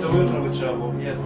to jutro by trzeba było. Nie.